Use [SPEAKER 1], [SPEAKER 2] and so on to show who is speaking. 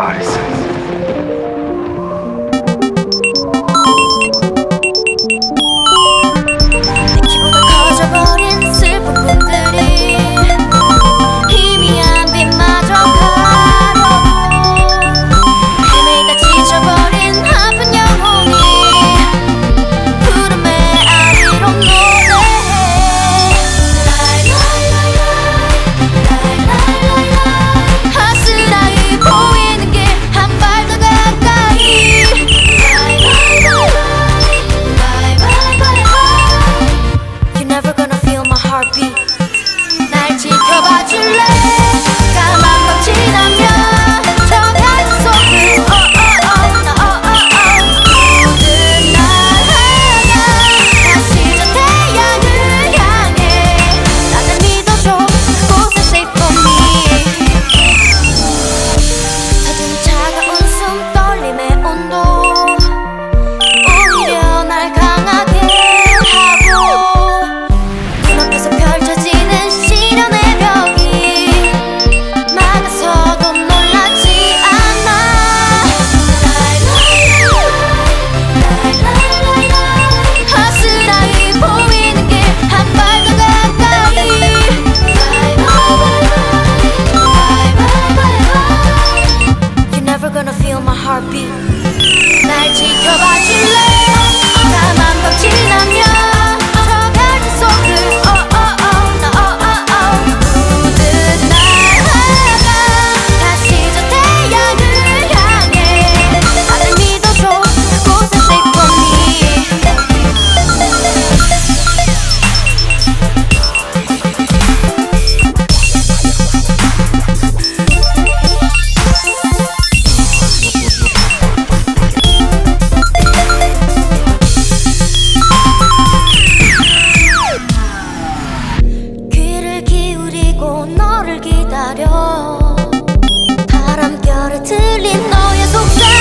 [SPEAKER 1] artisans. 밤결에 들린 너의 속삭